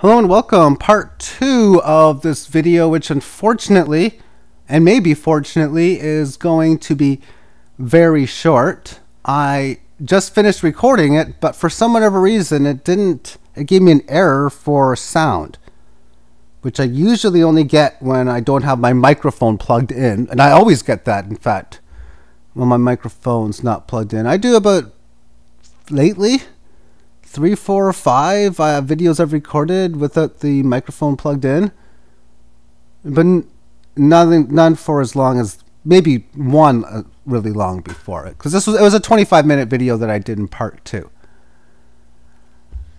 Hello and welcome, part two of this video, which unfortunately, and maybe fortunately, is going to be very short. I just finished recording it, but for some whatever reason, it didn't, it gave me an error for sound, which I usually only get when I don't have my microphone plugged in. And I always get that, in fact, when my microphone's not plugged in. I do about lately three, four, five uh, videos I've recorded without the microphone plugged in, but nothing, none for as long as maybe one uh, really long before it, because this was it was a 25 minute video that I did in part two.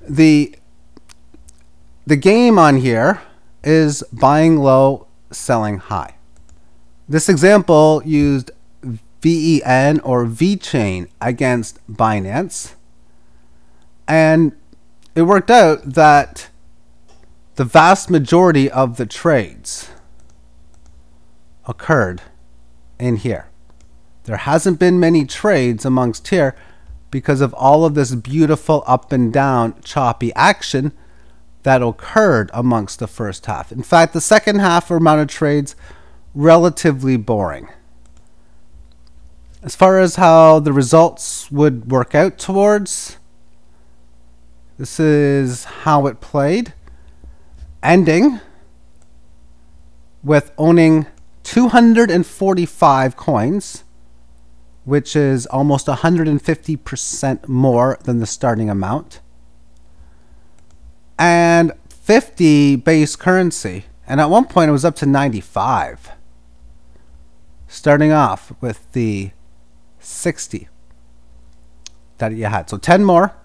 The the game on here is buying low, selling high. This example used VEN or VeChain against Binance and it worked out that the vast majority of the trades occurred in here. There hasn't been many trades amongst here because of all of this beautiful up and down choppy action that occurred amongst the first half. In fact, the second half amount of trades relatively boring. As far as how the results would work out towards, this is how it played. Ending with owning 245 coins, which is almost 150% more than the starting amount, and 50 base currency. And at one point it was up to 95. Starting off with the 60 that you had. So 10 more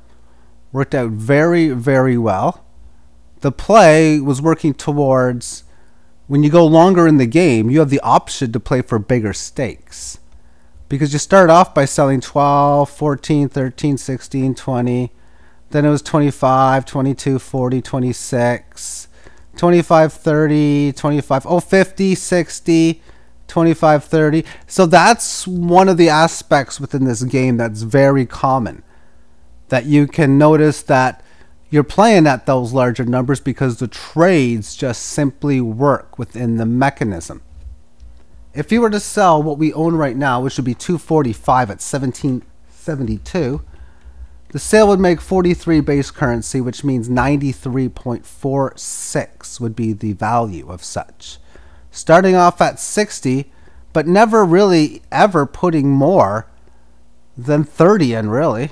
worked out very, very well. The play was working towards when you go longer in the game, you have the option to play for bigger stakes. Because you start off by selling 12, 14, 13, 16, 20. Then it was 25, 22, 40, 26, 25, 30, 25, oh, 50, 60, 25, 30. So that's one of the aspects within this game that's very common that you can notice that you're playing at those larger numbers because the trades just simply work within the mechanism. If you were to sell what we own right now, which would be 245 at 1772, the sale would make 43 base currency, which means 93.46 would be the value of such. Starting off at 60, but never really ever putting more than 30 in, really.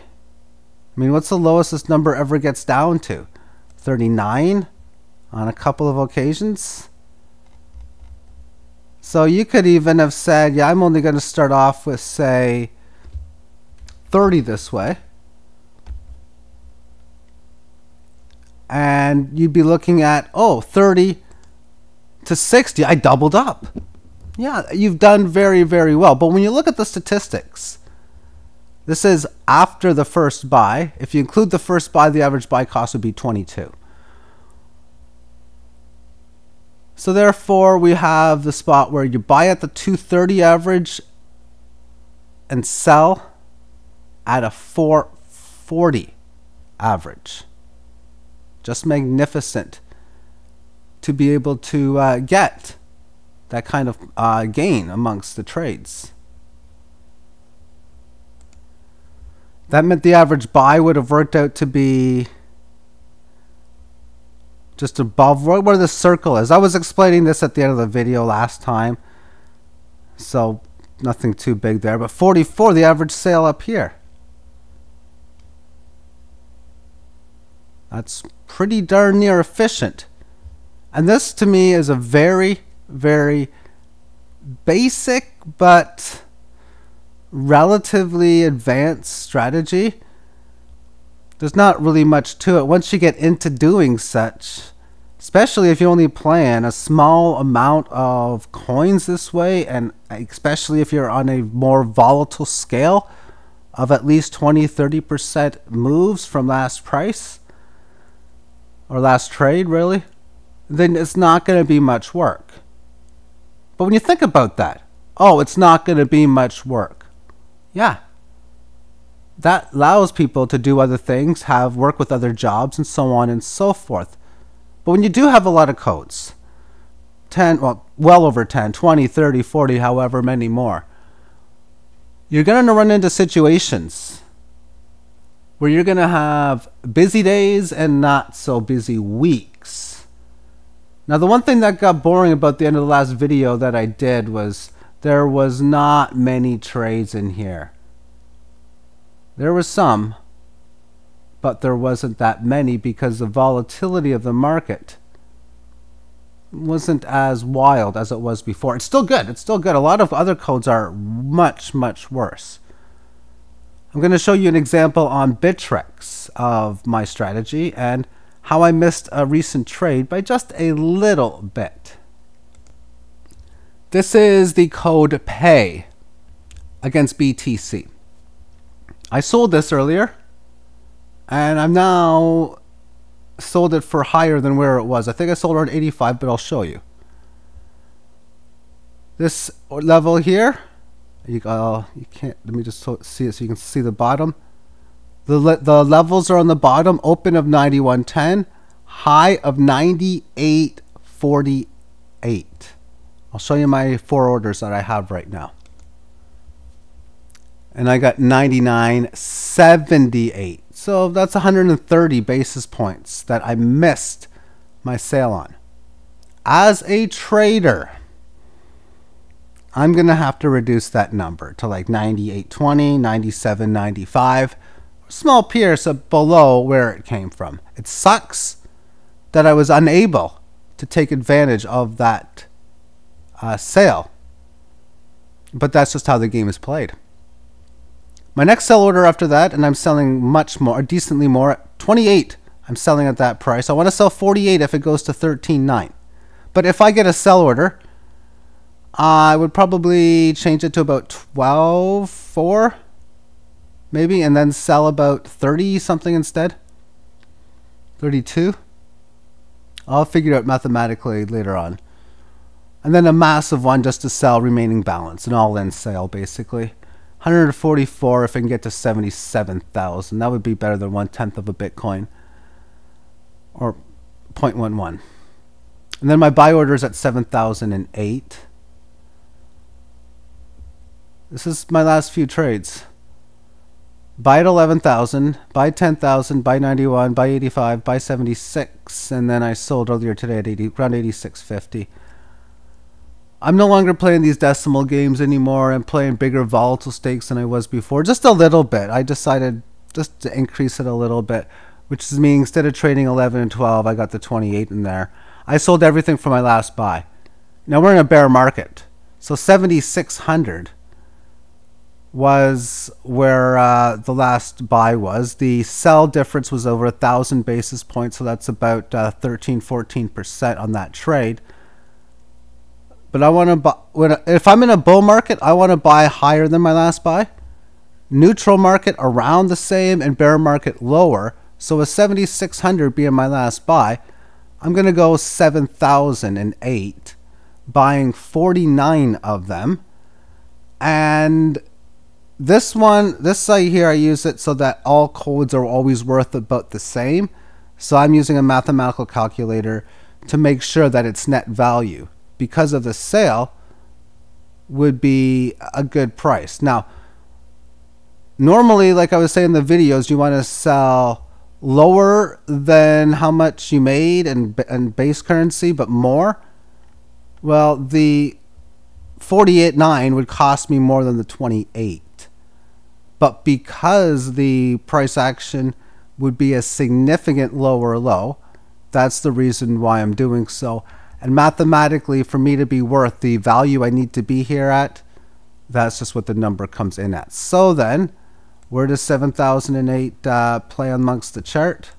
I mean, what's the lowest this number ever gets down to? 39 on a couple of occasions? So you could even have said, yeah, I'm only going to start off with, say, 30 this way. And you'd be looking at, oh, 30 to 60. I doubled up. Yeah, you've done very, very well. But when you look at the statistics, this is after the first buy. If you include the first buy, the average buy cost would be 22. So therefore, we have the spot where you buy at the 230 average and sell at a 440 average. Just magnificent to be able to uh, get that kind of uh, gain amongst the trades. That meant the average buy would have worked out to be just above right where the circle is. I was explaining this at the end of the video last time. So nothing too big there. But 44, the average sale up here. That's pretty darn near efficient. And this to me is a very, very basic but relatively advanced strategy. There's not really much to it. Once you get into doing such, especially if you only plan a small amount of coins this way, and especially if you're on a more volatile scale of at least 20 30% moves from last price or last trade, really, then it's not going to be much work. But when you think about that, oh, it's not going to be much work yeah, that allows people to do other things, have work with other jobs, and so on and so forth. But when you do have a lot of codes, 10, well, well over 10, 20, 30, 40, however many more, you're going to run into situations where you're going to have busy days and not so busy weeks. Now, the one thing that got boring about the end of the last video that I did was there was not many trades in here. There was some, but there wasn't that many because the volatility of the market wasn't as wild as it was before. It's still good. It's still good. A lot of other codes are much, much worse. I'm going to show you an example on Bittrex of my strategy and how I missed a recent trade by just a little bit. This is the code PAY against BTC. I sold this earlier and I'm now sold it for higher than where it was. I think I sold around 85, but I'll show you. This level here, you, uh, you can't, let me just see it so you can see the bottom. The, le the levels are on the bottom, open of 91.10, high of 98.48. I'll show you my four orders that I have right now. And I got 99.78. So that's 130 basis points that I missed my sale on. As a trader, I'm going to have to reduce that number to like 98.20, 97.95. Small pierce below where it came from. It sucks that I was unable to take advantage of that uh, sale. But that's just how the game is played. My next sell order after that, and I'm selling much more, decently more, 28. I'm selling at that price. I want to sell 48 if it goes to 13.9. But if I get a sell order, I would probably change it to about 12.4, maybe, and then sell about 30 something instead. 32. I'll figure it out mathematically later on. And then a massive one just to sell remaining balance, an all-in sale basically. 144 if I can get to 77,000. That would be better than one tenth of a Bitcoin or 0.11. And then my buy order is at 7,008. This is my last few trades. Buy at 11,000, buy 10,000, buy 91, buy 85, buy 76, and then I sold earlier today at 80, around 86.50. I'm no longer playing these decimal games anymore. I'm playing bigger volatile stakes than I was before. Just a little bit. I decided just to increase it a little bit, which is me instead of trading 11 and 12, I got the 28 in there. I sold everything for my last buy. Now we're in a bear market. So 7600 was where uh, the last buy was. The sell difference was over a thousand basis points, so that's about uh, 13, 14% on that trade. But I want to buy when if I'm in a bull market, I want to buy higher than my last buy. Neutral market around the same and bear market lower. So with 7600 being my last buy, I'm going to go 7008 buying 49 of them. And this one, this site here, I use it so that all codes are always worth about the same. So I'm using a mathematical calculator to make sure that it's net value because of the sale would be a good price. Now, normally, like I was saying in the videos, you want to sell lower than how much you made and and base currency, but more. Well, the 48.9 would cost me more than the 28. But because the price action would be a significant lower low, that's the reason why I'm doing so. And mathematically, for me to be worth the value I need to be here at, that's just what the number comes in at. So then, where does 7008 uh, play amongst the chart?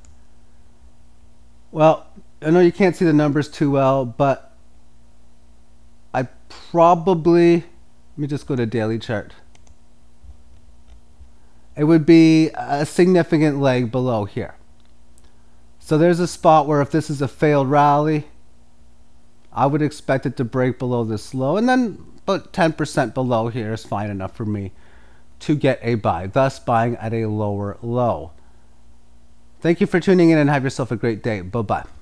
Well, I know you can't see the numbers too well, but I probably, let me just go to daily chart. It would be a significant leg below here. So there's a spot where if this is a failed rally, I would expect it to break below this low and then but 10% below here is fine enough for me to get a buy, thus buying at a lower low. Thank you for tuning in and have yourself a great day. Bye-bye.